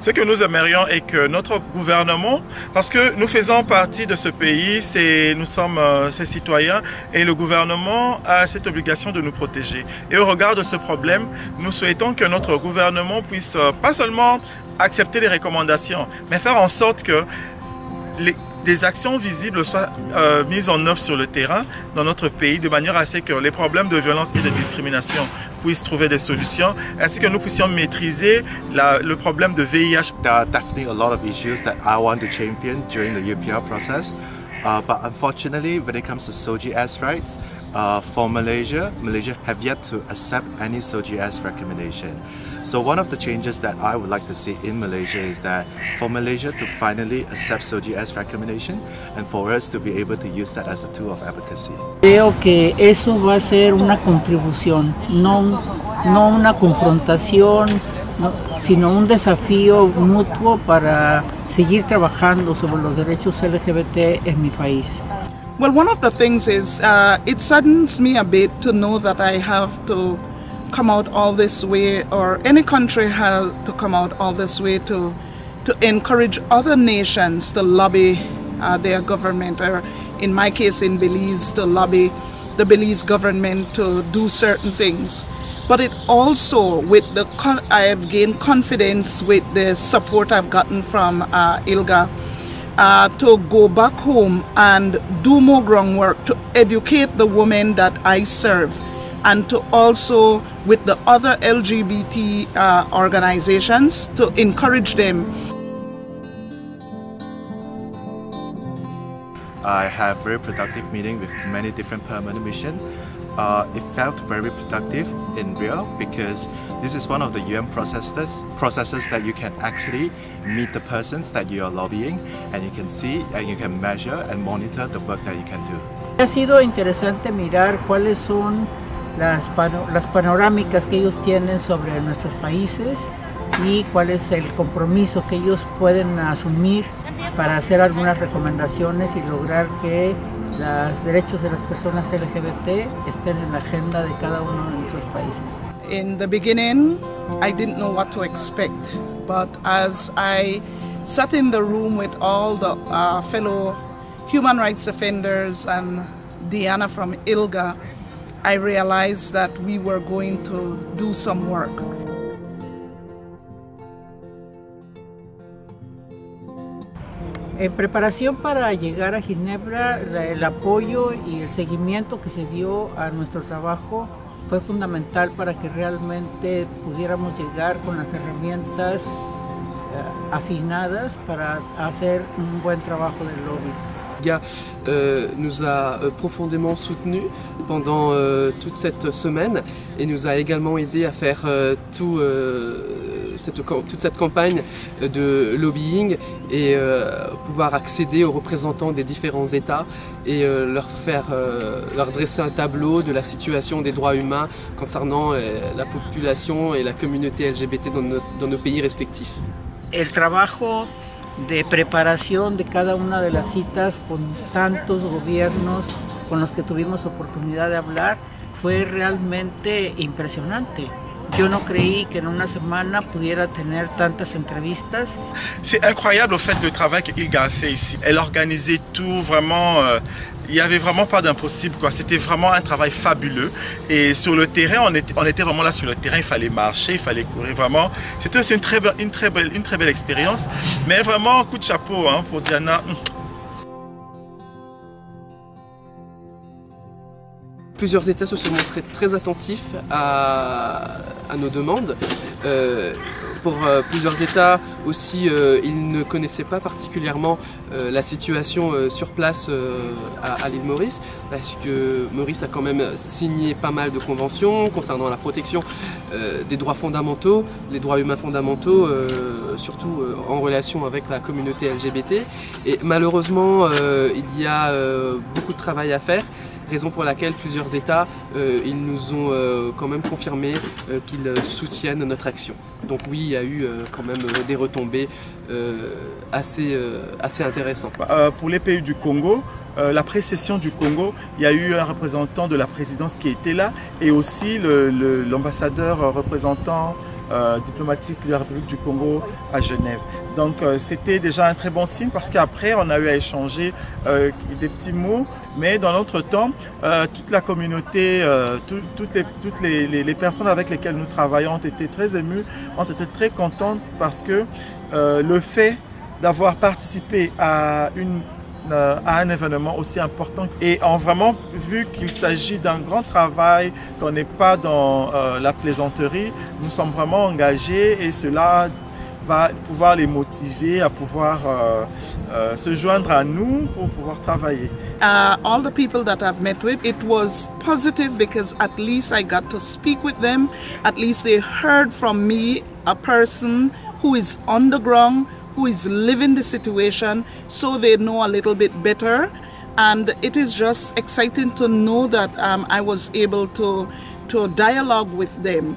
Ce que nous aimerions est que notre gouvernement, parce que nous faisons partie de ce pays, nous sommes euh, ses citoyens et le gouvernement a cette obligation de nous protéger. Et au regard de ce problème, nous souhaitons que notre gouvernement puisse euh, pas seulement accepter les recommandations, mais faire en sorte que les, des actions visibles soient euh, mises en œuvre sur le terrain dans notre pays de manière à ce que les problèmes de violence et de discrimination puissent trouver des solutions ainsi que nous puissions maîtriser le problème de VIH. There are definitely a lot of issues that I want to champion during the UPR process. Uh, but unfortunately, when it comes to SOGS rights, uh, for Malaysia, Malaysia have yet to accept any SOGS recommendation. So one of the changes that I would like to see in Malaysia is that for Malaysia to finally accept SOGS recommendation and for us to be able to use that as a tool of advocacy. Creo que eso va a ser una contribución, no, no una confrontación, no, sino un desafío mutuo para seguir trabajando sobre los derechos LGBT en mi país. Well, one of the things is uh, it saddens me a bit to know that I have to come out all this way, or any country has to come out all this way to to encourage other nations to lobby uh, their government, or in my case, in Belize, to lobby the Belize government to do certain things. But it also, with the I have gained confidence with the support I've gotten from uh, ILGA. Uh, to go back home and do more groundwork to educate the women that I serve and to also with the other LGBT uh, organizations to encourage them. I have very productive meeting with many different permanent mission. Uh, it felt very productive in real because this is one of the UN processes, processes that you can actually meet the persons that you are lobbying and you can see and you can measure and monitor the work that you can do. Ha sido interesante mirar cuáles son las, las panorámicas que ellos tienen sobre nuestros países y cuál es el compromiso que ellos pueden asumir para hacer algunas recomendaciones y lograr que los derechos de las personas LGBT estén en la agenda de cada uno de nuestros países. In the beginning, I didn't know what to expect, but as I sat in the room with all the uh, fellow human rights offenders and Diana from ILGA, I realized that we were going to do some work. En preparación para llegar a Ginebra, el apoyo y el seguimiento que se dio a nuestro trabajo fue fundamental para que realmente pudiéramos llegar con las herramientas uh, afinadas para hacer un buen trabajo de lobby. Euh, nous a euh, profondément soutenus pendant euh, toute cette semaine et nous a également aidé à faire toute cette campagne de lobbying et pouvoir accéder aux représentants des différents États et leur faire leur dresser un tableau de la situation des droits humains concernant la population et la communauté LGBT dans nos pays respectifs. El trabajo de preparación de cada una de las citas con tantos gobiernos con los que tuvimos oportunidad de hablar fue realmente impresionante. Yo no creí que en una semana pudiera tener tantas entrevistas. C'est incroyable au fait le travail qu'Ilga a fait ici. Elle a organisé tout vraiment. Euh, il n'y avait vraiment pas d'impossible. C'était vraiment un travail fabuleux. Et sur le terrain, on était, on était vraiment là sur le terrain. Il fallait marcher, il fallait courir vraiment. C'était une très, une, très belle, une très belle expérience. Mais vraiment, coup de chapeau hein, pour Diana. Plusieurs États se sont montrés très attentifs à, nos demandes. Euh, pour euh, plusieurs États aussi, euh, ils ne connaissaient pas particulièrement la situation sur place à l'île Maurice, parce que Maurice a quand même signé pas mal de conventions concernant la protection des droits fondamentaux, les droits humains fondamentaux, surtout en relation avec la communauté LGBT. Et malheureusement, il y a beaucoup de travail à faire raison pour laquelle plusieurs États euh, ils nous ont euh, quand même confirmé euh, qu'ils soutiennent notre action. Donc oui, il y a eu quand même des retombées assez, assez intéressantes. pour les pays du Congo, la précession du Congo, il y a eu un représentant de la présidence qui était là et aussi l'ambassadeur représentant euh, diplomatique de la République du Congo à Genève. Donc c'était déjà un très bon signe parce qu'après on a eu à échanger des petits mots, mais dans notre temps, toute la communauté, toutes, les, les, personnes avec lesquelles nous travaillons ont été très émues, ont été très contentes parce que le fait d'avoir participé à une euh, à un événement aussi important et ont vraiment vu qu'il s'agit d'un grand travail, qu'on n'est pas dans euh, la plaisanterie, nous sommes vraiment engagés et cela va pouvoir les motiver à pouvoir euh, se joindre à nous pour pouvoir travailler. Uh, all the people that I've met with, it was positive because at least I got to speak with them. At least they heard from me, a person who is on the ground, who is living the situation so they know a little bit better. And it is just exciting to know that um, I was able to, to dialogue with them.